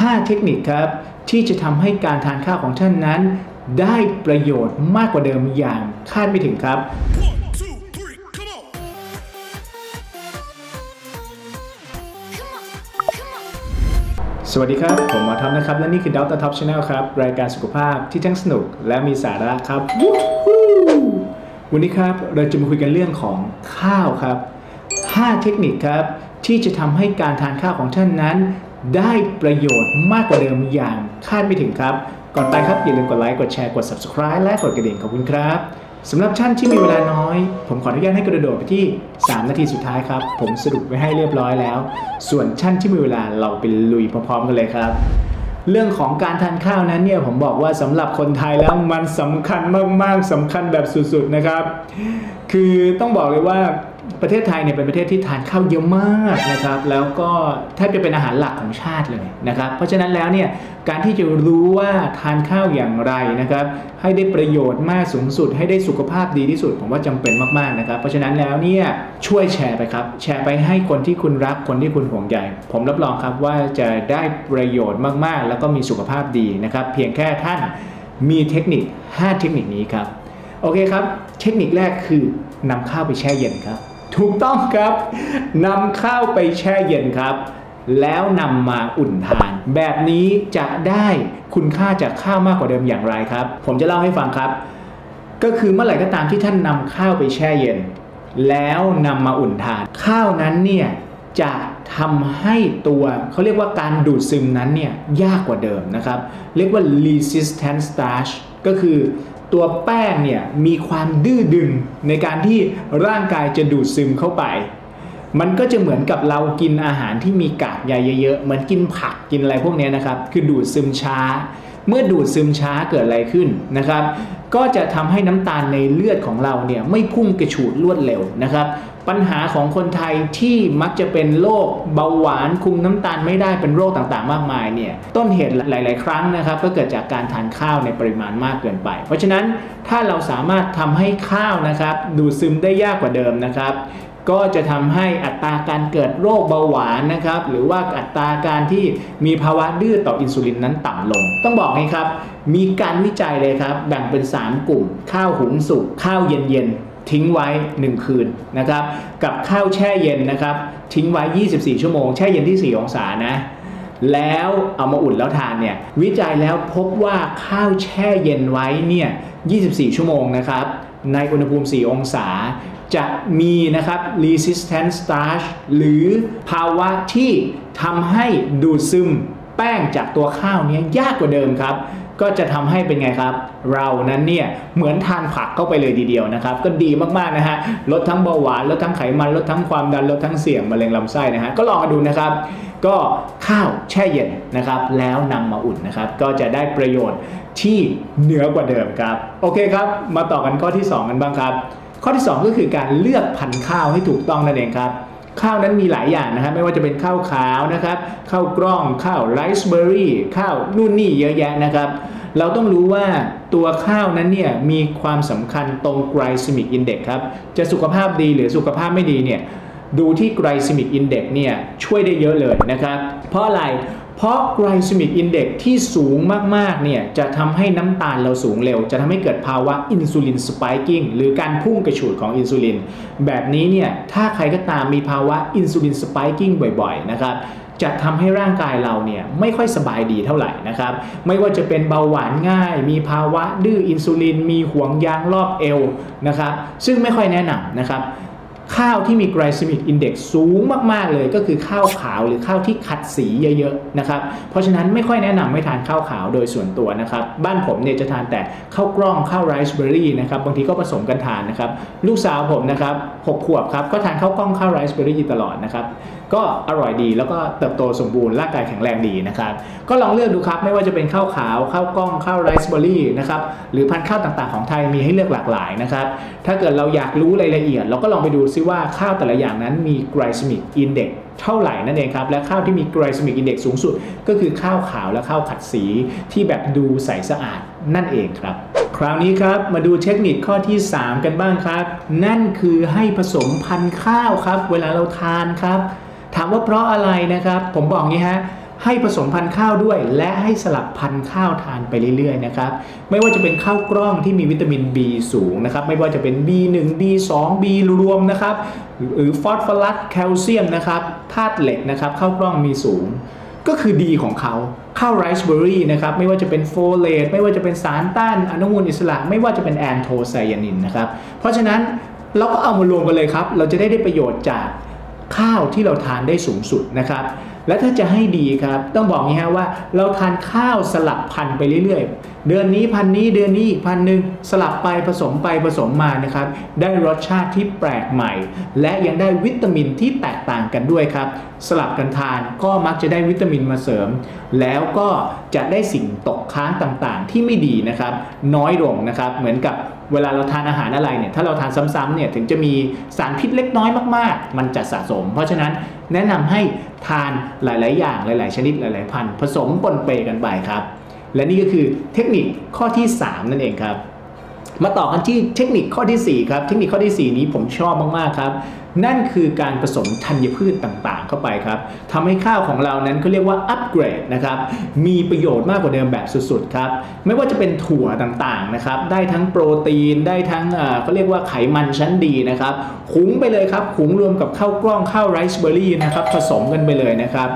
5 เทคนิคครับ ที่จะทำให้การทานข้าวของท่านนั้น ได้ประโยชน์มากกว่าเดิมอย่างคาดไม่ถึงครับ One, two, three, come on! Come on, come on. สวัสดีครับ ผมหมอท็อปนะครับ และนี่คือ Doctor Top Channel ครับ รายการสุขภาพที่ทั้งสนุกและมีสาระครับวู้ฮู้วันนี้ครับเราจะมาคุยกันเรื่องของข้าวครับ 5 เทคนิคครับ ที่จะทำให้การทานข้าวของท่านนั้น ได้ประโยชน์มากกว่าเดิมอย่างคาดไม่ถึงครับ ก่อนไปครับอย่าลืมกดไลค์กดแชร์กด subscribe และกดกระดิ่งขอบคุณครับสำหรับท่านที่มีเวลาน้อย ผมขออนุญาตให้กระโดดไปที่ 3 นาทีสุดท้ายครับ ผมสรุปไว้ให้เรียบร้อยแล้ว ส่วนท่านที่มีเวลาเราไปลุยพร้อมๆกันเลยครับเรื่องของการทานข้าวนั้นเนี่ยผมบอกว่าสำหรับคนไทยแล้วมันสำคัญมากๆสำคัญแบบสุดๆนะครับ คือต้องบอกเลยว่าประเทศไทยเนี่ยเป็นประเทศที่ทานข้าวเยอะมากนะครับ แล้วก็แทบจะเป็นอาหารหลักของชาติเลยนะครับ เพราะฉะนั้นแล้วเนี่ยการที่จะรู้ว่าทานข้าวอย่างไรนะครับ ให้ได้ประโยชน์มากสูงสุด ให้ได้สุขภาพดีที่สุดผมว่าจำเป็นมากๆนะครับ เพราะฉะนั้นแล้วเนี่ยช่วยแชร์ไปครับ แชร์ไปให้คนที่คุณรักคนที่คุณห่วงใยผมรับรองครับว่าจะได้ประโยชน์มากๆ แล้วก็มีสุขภาพดีนะครับ เพียงแค่ท่านมีเทคนิค 5 เทคนิคนี้ครับ โอเคครับ เทคนิคแรกคือนำข้าวไปแช่เย็นครับ ถูกต้องครับนำข้าวไปแช่เย็นครับ แล้วนำมาอุ่นทาน แบบนี้จะได้คุณค่าจากข้าวมากกว่าเดิมอย่างไรครับ ผมจะเล่าให้ฟังครับ ก็คือเมื่อไหร่ก็ตามที่ท่านนำข้าวไปแช่เย็น แล้วนำมาอุ่นทาน ข้าวนั้นเนี่ยจะทำให้ตัวเขาเรียกว่าการดูดซึมนั้นเนี่ยยากกว่าเดิมนะครับ เรียกว่า resistant starch ก็คือ ตัวแป้งเนี่ยมีความดื้อดึงในการที่ร่างกายจะดูดซึมเข้าไป มันก็จะเหมือนกับเรากินอาหารที่มีกากใยเยอะๆ เหมือนกินผักกินอะไรพวกนี้นะครับ คือดูดซึมช้า เมื่อดูดซึมช้าเกิดอะไรขึ้นนะครับ ก็จะทำให้น้ำตาลในเลือดของเราเนี่ยไม่พุ่งกระฉูดรวดเร็วนะครับปัญหาของคนไทยที่มักจะเป็นโรคเบาหวานคุมน้ำตาลไม่ได้เป็นโรคต่างๆ มากมายเนี่ยต้นเหตุหลาย ๆ ครั้งนะครับก็เกิดจากการทานข้าวในปริมาณมากเกินไป เพราะฉะนั้นถ้าเราสามารถทำให้ข้าวนะครับดูดซึมได้ยากกว่าเดิมนะครับก็จะทำให้อัตราการเกิดโรคเบาหวานนะครับหรือว่าอัตราการที่มีภาวะดื้อต่ออินซูลินนั้นต่ำลง ต้องบอกให้ครับ มีการวิจัยเลยครับ แบ่งเป็น 3 กลุ่ม ข้าวหุงสุกข้าวเย็นๆ ทิ้งไว้ 1 คืนนะครับ กับข้าวแช่เย็นนะครับ ทิ้งไว้ 24 ชั่วโมง แช่เย็นที่ 4 องศานะ แล้วเอามาอุ่นแล้วทานเนี่ย วิจัยแล้วพบว่าข้าวแช่เย็นไว้เนี่ย 24 ชั่วโมงนะครับ ในอุณหภูมิ 4 องศา จะมีนะครับ resistant starch หรือภาวะที่ทำให้ดูดซึมแป้งจากตัวข้าวเนี้ยยากกว่าเดิมครับ ก็จะทำให้เป็นไงครับ เรานั้นเนี่ยเหมือนทานผักเข้าไปเลยทีเดียวนะครับ ก็ดีมากๆนะฮะลดทั้งเบาหวานลดทั้งไขมันลดทั้งความดันลดทั้งเสี่ยงมะเร็งลำไส้นะฮะก็ลองมาดูนะครับก็ข้าวแช่เย็นนะครับ แล้วนำมาอุ่นนะครับ ก็จะได้ประโยชน์ที่เหนือกว่าเดิมครับ โอเคครับ มาต่อกันข้อที่ 2 กันบ้างครับ ข้อที่ 2 ก็คือการเลือกพันธุ์ข้าวให้ถูกต้องนั่นเองครับ ข้าวนั้นมีหลายอย่างนะครับไม่ว่าจะเป็นข้าวขาวนะครับข้าวกล้องข้าวไรซ์เบอร์รี่ข้าวนู่นนี่เยอะแยะนะครับ เราต้องรู้ว่าตัวข้าวนั้นเนี่ยมีความสำคัญตรง glycemic index ครับจะสุขภาพดีหรือสุขภาพไม่ดีเนี่ยดูที่ glycemic index เนี่ยช่วยได้เยอะเลยนะครับ เพราะอะไร เพราะ glycemic index ที่สูงมากๆ เนี่ยจะทำให้น้ำตาลเราสูงเร็ว จะทำให้เกิดภาวะ insulin spiking หรือการพุ่งกระฉูดของอินซูลิน แบบนี้เนี่ย ถ้าใครก็ตามมีภาวะ insulin spiking บ่อยๆ นะครับจะทำให้ร่างกายเราเนี่ยไม่ค่อยสบายดีเท่าไหร่นะครับ ไม่ว่าจะเป็นเบาหวานง่าย มีภาวะดื้ออินซูลิน มีห่วงยางรอบเอวนะครับ ซึ่งไม่ค่อยแนะนำนะครับ ข้าวที่มี glycemic index สูงมาก ๆ เลยก็คือข้าวขาวหรือข้าวที่ขัดสีเยอะๆนะครับ เพราะฉะนั้นไม่ค่อยแนะนำให้ทานข้าวขาวโดยส่วนตัวนะครับ บ้านผมเนี่ยจะทานแต่ข้าวกล้องข้าวไรซ์เบอร์รี่นะครับบางทีก็ผสมกันทานนะครับ ลูกสาวผมนะครับหกขวบครับก็ทานข้าวกล้องข้าวไรซ์เบอร์รี่ตลอดนะครับก็อร่อยดีแล้วก็เติบโตสมบูรณ์ร่างกายแข็งแรงดีนะครับก็ลองเลือกดูครับไม่ว่าจะเป็นข้าวขาวข้าวกล้องข้าวไรซ์เบอร์รี่นะครับหรือพันธุ์ข้าวต่างๆของไทยมีให้เลือกหลากหลายนะครับถ้าเกิดเราอยากรู้รายละเอียด เราก็ลองไปดูซิว่าข้าวแต่ละอย่างนั้นมี glycemic index เท่าไหร่นั่นเองครับ และข้าวที่มี glycemic index สูงสุด ก็คือข้าวขาวและข้าวขัดสีที่แบบดูใสสะอาดนั่นเองครับ คราวนี้ครับมาดูเทคนิคข้อที่ 3 กันบ้างครับ นั่นคือให้ผสมพันธุ์ข้าวครับ เวลาเราทานครับ ถามว่าเพราะอะไรนะครับ ผมบอกงี้ฮะ ให้ผสมพันธุ์ข้าวด้วย และให้สลับพันธุ์ข้าวทานไปเรื่อยๆนะครับไม่ว่าจะเป็นข้าวกล้องที่มีวิตามิน B สูงนะครับไม่ว่าจะเป็น B1 B2 B รวมนะครับหรือฟอสฟอรัสแคลเซียมนะครับธาตุเหล็กนะครับข้าวกล้องมีสูง ก็คือดีของเขาข้าวไรซ์เบอร์รี่นะครับไม่ว่าจะเป็นโฟเลตไม่ว่าจะเป็นสารต้านอนุมูลอิสระ ไม่ว่าจะเป็นแอนโทไซยานินนะครับเพราะฉะนั้นเราก็เอามารวมกันเลยครับ เราจะได้ได้ประโยชน์จากข้าวที่เราทานได้สูงสุดนะครับ และถ้าจะให้ดีครับ ต้องบอกงี้ฮะว่าเราทานข้าวสลับพันธุ์ไปเรื่อยๆ เดือนนี้พันธุ์นี้เดือนนี้อีกพันธุ์หนึ่งสลับไปผสมไปผสมมานะครับ ได้รสชาติที่แปลกใหม่ และยังได้วิตามินที่แตกต่างกันด้วยครับ สลับกันทานก็มักจะได้วิตามินมาเสริม แล้วก็จะได้สิ่งตกค้างต่างๆ ที่ไม่ดีนะครับ น้อยลงนะครับเหมือนกับเวลาเราทานอาหารอะไรเนี่ย ถ้าเราทานซ้ำๆเนี่ย ถึงจะมีสารพิษเล็กน้อยมากๆ มันจะสะสม เพราะฉะนั้นแนะนำให้ ทานหลาย ๆ อย่างหลาย ๆ ชนิดหลาย ๆ พันธุ์ผสมปนเปกันไปครับ และนี่ก็คือเทคนิคข้อที่ 3 นั่นเองครับ มาต่อกันที่เทคนิคข้อทีสี่4 ครับ เทคนิคข้อทีสี่ 4 นี้ผมชอบมากๆครับนั่นคือการผสมธัญพืชต่างๆ เข้าไปครับทำให้ข้าวของเรานั้นเขาเรียกว่าอัปเกรดนะครับ มีประโยชน์มากกว่าเดิมแบบสุดๆครับ ไม่ว่าจะเป็นถั่วต่างๆนะครับ ได้ทั้งโปรตีน ได้ทั้งเอ่อเขาเรียกว่าไขมันชั้นดีนะครับ หุงไปเลยครับ หุงรวมกับข้าวกล้องข้าวไรซ์เบอร์รี่นะครับ ผสมกันไปเลยนะครับ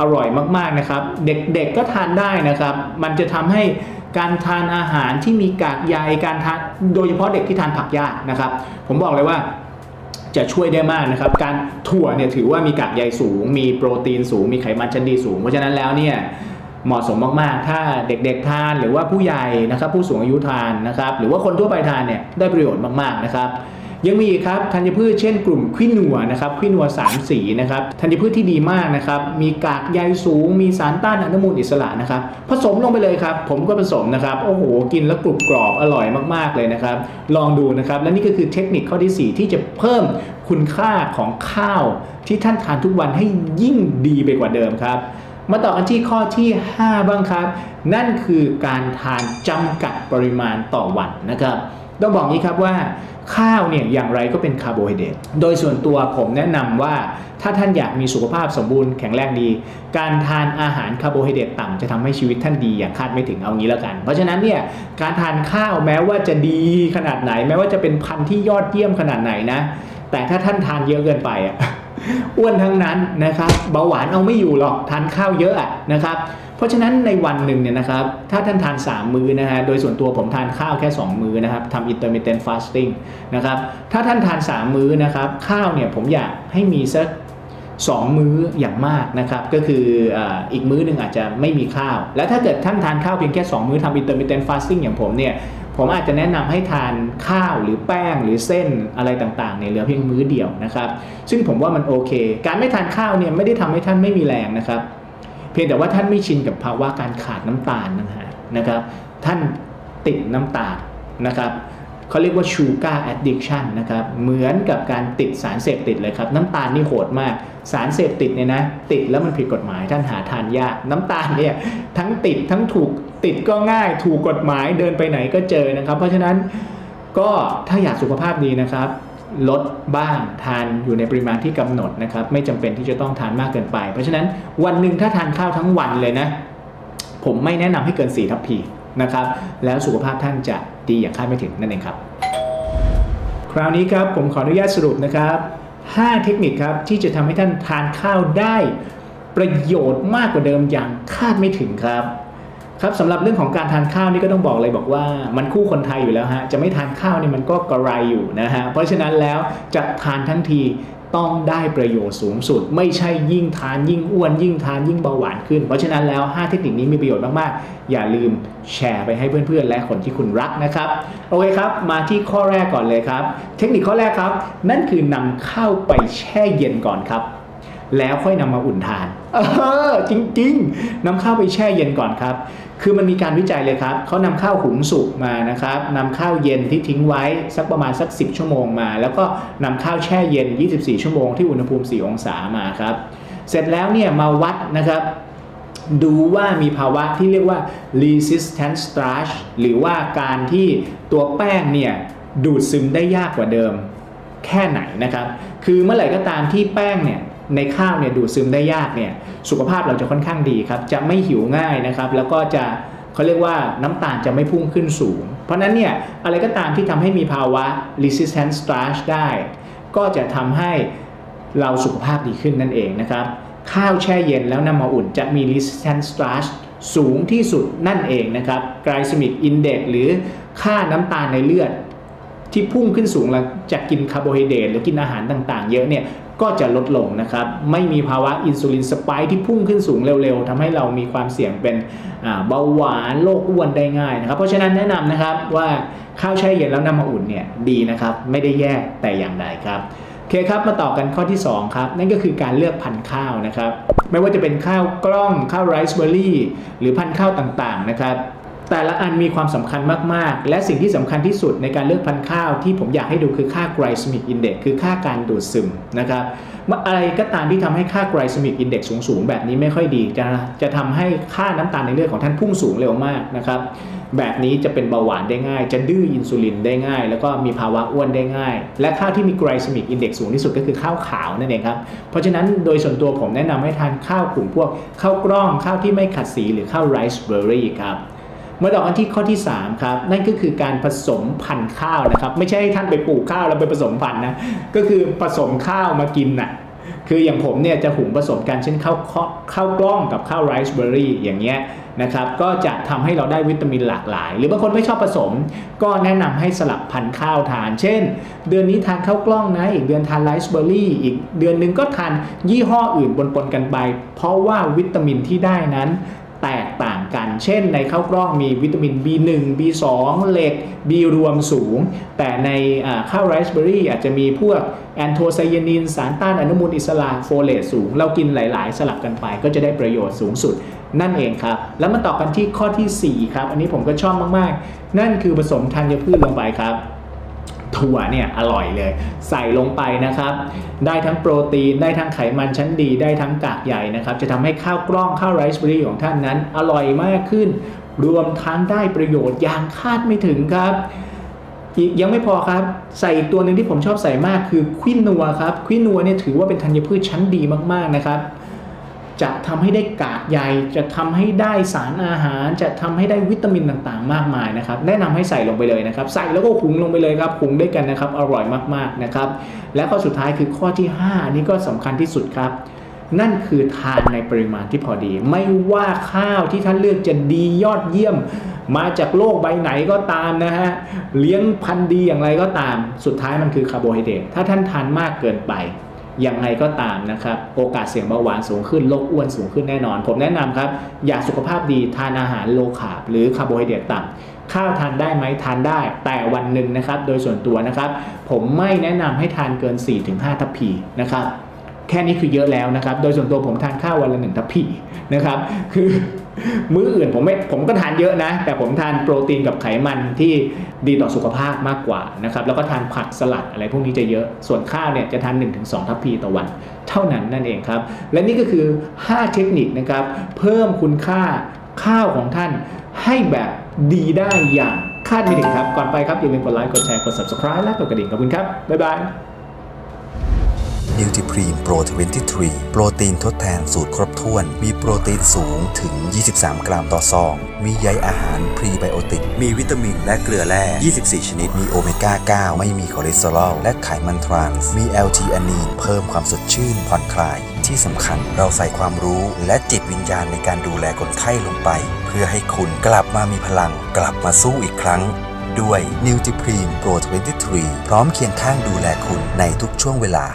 อร่อยมากๆนะครับ เด็กๆก็ทานได้นะครับ มันจะทำให้ การทานอาหารที่มีกากใยการทานโดยเฉพาะเด็กที่ทานผักยากนะครับ ผมบอกเลยว่าจะช่วยได้มากนะครับ การถั่วเนี่ยถือว่ามีกากใยสูง มีโปรตีนสูง มีไขมันชั้นดีสูง เพราะฉะนั้นแล้วเนี่ยเหมาะสมมากๆ ถ้าเด็กๆทานหรือว่าผู้ใหญ่นะครับ ผู้สูงอายุทานนะครับ หรือว่าคนทั่วไปทานเนี่ยได้ประโยชน์มากๆนะครับ ยังมีอีกครับธัญพืชเช่นกลุ่มควินัวนะครับควินัวสามสีนะครับธัญพืชที่ดีมากนะครับมีกากใยสูง มีสารต้านอนุมูลอิสระนะครับผสมลงไปเลยครับ ผมก็ผสมนะครับโอ้โหกินแล้วกรุบกรอบอร่อยมากๆเลยนะครับ ลองดูนะครับและนี่ก็คือเทคนิคข้อที่ 4 ที่จะเพิ่มคุณค่าของข้าวที่ท่านทานทุกวันให้ยิ่งดีไปกว่าเดิมครับมาต่อกันที่ข้อที่ 5 บ้างครับ นั่นคือการทานจำกัดปริมาณต่อวันนะครับ ต้องบอกงี้ครับว่าข้าวเนี่ยอย่างไรก็เป็นคาร์โบไฮเดรต โดยส่วนตัวผมแนะนำว่าถ้าท่านอยากมีสุขภาพสมบูรณ์แข็งแรงดี การทานอาหารคาร์โบไฮเดรตต่ำจะทำให้ชีวิตท่านดีอย่างคาดไม่ถึงเอางี้แล้วกัน เพราะฉะนั้นเนี่ยการทานข้าวแม้ว่าจะดีขนาดไหน แม้ว่าจะเป็นพันธุ์ที่ยอดเยี่ยมขนาดไหนนะ แต่ถ้าท่านทานเยอะเกินไปอะอ้วนทั้งนั้นนะครับเบาหวานเอาไม่อยู่หรอกทานข้าวเยอะอะนะครับ เพราะฉะนั้นในวันหนึ่งเนี่ยนะครับถ้าท่านทาน 3 มื้อนะฮะโดยส่วนตัวผมทานข้าวแค่ 2 มื้อนะครับทำ intermittent fasting นะครับถ้าท่านทาน 3 มื้อนะครับข้าวเนี่ยผมอยากให้มีสัก2มื้ออย่างมากนะครับก็คืออีกมื้อหนึ่งอาจจะไม่มีข้าว แล้วถ้าเกิดท่านทานข้าวเพียงแค่ 2 มื้อทำ intermittent fasting อย่างผมเนี่ยผมอาจจะแนะนำให้ทานข้าวหรือแป้งหรือเส้นอะไรต่างๆเนี่ยเหลือเพียงมื้อเดียวนะครับซึ่งผมว่ามันโอเค การไม่ทานข้าวเนี่ยไม่ได้ทำให้ท่านไม่มีแรงนะครับ เพียงแต่ว่าท่านไม่ชินกับภาวะการขาดน้ำตาลนะฮะนะครับ ท่านติดน้ำตาลนะครับเขาเรียกว่า sugar addiction นะครับ เหมือนกับการติดสารเสพติดเลยครับ น้ำตาลนี่โหดมาก สารเสพติดเนี่ยนะ ติดแล้วมันผิดกฎหมายท่านหาทานยาก น้ำตาลเนี่ยทั้งติดทั้งถูกติดก็ง่าย ถูกกฎหมายเดินไปไหนก็เจอนะครับ เพราะฉะนั้นก็ถ้าอยากสุขภาพดีนะครับ ลดบ้างทานอยู่ในปริมาณที่กำหนดนะครับไม่จำเป็นที่จะต้องทานมากเกินไป เพราะฉะนั้นวันหนึ่งถ้าทานข้าวทั้งวันเลยนะ ผมไม่แนะนำให้เกิน 4 ทัพพีนะครับ แล้วสุขภาพท่านจะดีอย่างคาดไม่ถึงนั่นเองครับ คราวนี้ครับผมขออนุญาตสรุปนะครับ 5 เทคนิคครับที่จะทำให้ท่านทานข้าวได้ประโยชน์มากกว่าเดิมอย่างคาดไม่ถึงครับ ครับสำหรับเรื่องของการทานข้าวนี่ก็ต้องบอกเลยบอกว่ามันคู่คนไทยอยู่แล้วฮะจะไม่ทานข้าวนี่มันก็กระไรอยู่นะฮะเพราะฉะนั้นแล้วจะทานทั้งทีต้องได้ประโยชน์สูงสุด ไม่ใช่ยิ่งทานยิ่งอ้วน ยิ่งทานยิ่งเบาหวานขึ้น เพราะฉะนั้นแล้ว 5 เทคนิคนี้มีประโยชน์มาก ๆ อย่าลืมแชร์ไปให้เพื่อน ๆ และคนที่คุณรักนะครับ โอเคครับ มาที่ข้อแรกก่อนเลยครับ เทคนิคข้อแรกครับ นั่นคือนำข้าวไปแช่เย็นก่อนครับ แล้วค่อยนำมาอุ่นทาน เออ จริง ๆนำข้าวไปแช่เย็นก่อนครับ คือมันมีการวิจัยเลยครับ เขานำข้าวหุงสุกมานะครับนำข้าวเย็นที่ทิ้งไว้สักประมาณสัก 10 ชั่วโมงมา แล้วก็นำข้าวแช่เย็น 24 ชั่วโมงที่อุณหภูมิ 4 องศามาครับ เสร็จแล้วเนี่ยมาวัดนะครับดูว่ามีภาวะที่เรียกว่า resistant starch หรือว่าการที่ตัวแป้งเนี่ยดูดซึมได้ยากกว่าเดิม แค่ไหนนะครับ คือเมื่อไหร่ก็ตามที่แป้งเนี่ย ในข้าวเนี่ยดูดซึมได้ยากเนี่ยสุขภาพเราจะค่อนข้างดีครับ จะไม่หิวง่ายนะครับ แล้วก็จะเขาเรียกว่าน้ำตาลจะไม่พุ่งขึ้นสูง เพราะนั้นเนี่ยอะไรก็ตามที่ทำให้มีภาวะ resistant starch ได้ ก็จะทำให้เราสุขภาพดีขึ้นนั่นเองนะครับ ข้าวแช่เย็นแล้วนำมาอุ่นจะมี resistant starch สูงที่สุดนั่นเองนะครับ glycemic index หรือค่าน้ำตาลในเลือดที่พุ่งขึ้นสูงหลังจากกินคาร์โบไฮเดรตหรือกินอาหารต่างๆ เยอะเนี่ย ก็จะลดลงนะครับ ไม่มีภาวะอินซูลินสปค์ที่พุ่งขึ้นสูงเร็วๆทำให้เรามีความเสี่ยงเป็นเบาหวานโรคอ้วนได้ง่ายนะครับ เพราะฉะนั้นแนะนำนะครับว่าข้าวแช่เย็นแล้วนำมาอุ่นเนี่ยดีนะครับ ไม่ได้แย่แต่อย่างใดครับโอเคครับมาต่อกันข้อที่ 2 ครับ นั่นก็คือการเลือกพันธุ์ข้าวนะครับ ไม่ว่าจะเป็นข้าวกล้องข้าวไรซ์เบอร์รี่หรือพันธุ์ข้าวต่างๆนะครับ แต่ละอันมีความสำคัญมาก ๆ และสิ่งที่สำคัญที่สุดในการเลือกพันธุ์ข้าวที่ผมอยากให้ดูคือค่า glycemic index คือค่าการดูดซึมนะครับอะไรก็ตามที่ทำให้ค่า glycemic index สูง ๆ แบบนี้ไม่ค่อยดี จะจะทำให้ค่าน้ำตาลในเลือดของท่านพุ่งสูงเร็วมากนะครับแบบนี้จะเป็นเบาหวานได้ง่าย จะดื้ออินซูลินได้ง่าย แล้วก็มีภาวะอ้วนได้ง่าย และข้าวที่มี glycemic index สูงที่สุดก็คือข้าวขาวนั่นเองครับ เพราะฉะนั้นโดยส่วนตัวผมแนะนำให้ทานข้าวกลุ่มพวกข้าวกล้องข้าวที่ไม่ขัดสีหรือข้าวไรซ์เบอร์รี่ครับ มาต่อกันที่ข้อที่3ครับนั่นก็คือการผสมพันธุ์ข้าวนะครับไม่ใช่ให้ท่านไปปลูกข้าวแล้วไปผสมพันธุ์นะก็คือผสมข้าวมากินน่ะคืออย่างผมเนี่ยจะหุงผสมกันเช่นข้าวข้าวข้ากล้องกับข้าวไรซ์เบอร์รี่อย่างเงี้ยนะครับก็จะทำให้เราได้วิตามินหลากหลาย หรือบางคนไม่ชอบผสม ก็แนะนำให้สลับพันธุ์ข้าวทาน เช่น เดือนนี้ทานข้าวกล้องนะอีกเดือนทานไรซ์เบอร์รี่อีกเดือนหนึ่งก็ทานยี่ห้ออื่นปนๆกันไป เพราะว่าวิตามินที่ได้นั้น แตกต่างกัน เช่นในข้าวกล้องมีวิตามิน B1 B2 เหล็ก B รวมสูง แต่ในข้าวไรซ์เบอร์รี่อาจจะมีพวกแอนโทไซยานิน สารต้านอนุมูลอิสระโฟเลตสูง เรากินหลาย ๆ สลับกันไปก็จะได้ประโยชน์สูงสุดนั่นเองครับ แล้วมาต่อกันที่ข้อทีสี่4 ครับ อันนี้ผมก็ชอบมาก ๆ นั่นคือผสมธัญพืชลงไปครับ ถั่วเนี่ยอร่อยเลย ใส่ลงไปนะครับ ได้ทั้งโปรตีนได้ทั้งไขมันชั้นดี ได้ทั้งกากใหญ่นะครับ จะทำให้ข้าวกล้องข้าวไรซ์เบอร์รี่ของท่านนั้น อร่อยมากขึ้น รวมทั้งได้ประโยชน์อย่างคาดไม่ถึงครับอีกยังไม่พอครับ ใส่อีกตัวหนึ่งที่ผมชอบใส่มากคือควินัวครับควินัวเนี่ยถือว่าเป็นธัญพืชชั้นดีมากๆนะครับ จะทำให้ได้กากใยจะทำให้ได้สารอาหาร จะทำให้ได้วิตามินต่างๆ มากมายนะครับ แนะนำให้ใส่ลงไปเลยนะครับ ใส่แล้วก็หุงลงไปเลยครับหุงด้วยกันนะครับ อร่อยมากๆนะครับ และข้อสุดท้ายคือข้อที่ 5 อันนี้ก็สำคัญที่สุดครับ นั่นคือทานในปริมาณที่พอดี ไม่ว่าข้าวที่ท่านเลือกจะดียอดเยี่ยม มาจากโลกใบไหนก็ตามนะฮะเลี้ยงพันธุ์ดีอย่างไรก็ตาม สุดท้ายมันคือคาร์โบไฮเดรตถ้าท่านทานมากเกินไป ยังไงก็ตามนะครับ โอกาสเสี่ยงเบาหวานสูงขึ้นโรคอ้วนสูงขึ้นแน่นอน ผมแนะนำครับ อยากสุขภาพดีทานอาหาร low carb หรือคาร์โบไฮเดรตต่ำข้าวทานได้ไหมทานได้ แต่วันหนึ่งนะครับ โดยส่วนตัวนะครับ ผมไม่แนะนำให้ทานเกิน 4-5 ทัพพีนะครับ แค่นี้คือเยอะแล้วนะครับ โดยส่วนตัวผมทานข้าววันละหนึ่งทัพพีนะครับ คือ มื้ออื่นผมไม่ผมก็ทานเยอะนะ แต่ผมทานโปรตีนกับไขมันที่ดีต่อสุขภาพมากกว่านะครับแล้วก็ทานผักสลัดอะไรพวกนี้จะเยอะส่วนข้าวเนี่ยจะทาน 1-2 ทัพพีต่อวัน เท่านั้นนั่นเองครับ และนี่ก็คือ 5 เทคนิคนะครับเพิ่มคุณค่าข้าวของท่านให้แบบดีได้อย่างคาดไม่ถึงครับ ก่อนไปครับอย่าลืมกดไลค์กดแชร์กด subscribe และกดกระดิ่งขอบคุณครับบ๊ายบาย นิวทรีพรีมโปร23 โปรตีนทดแทนสูตรครบถ้วน มีโปรตีนสูงถึง 23 กรัมต่อซอง มีใยอาหารพรีไบโอติก มีวิตามินและเกลือแร่ 24 ชนิด มีโอเมก้า 9 ไม่มีคอเลสเตอรอลและไขมันทรานส์ มี L-theanine เพิ่มความสดชื่นผ่อนคลาย ที่สำคัญเราใส่ความรู้และจิตวิญญาณในการดูแลคนไข้ลงไป เพื่อให้คุณกลับมามีพลัง กลับมาสู้อีกครั้งด้วยนิวทรีพรีมโปร23 พร้อมเคียงข้างดูแลคุณในทุกช่วงเวลา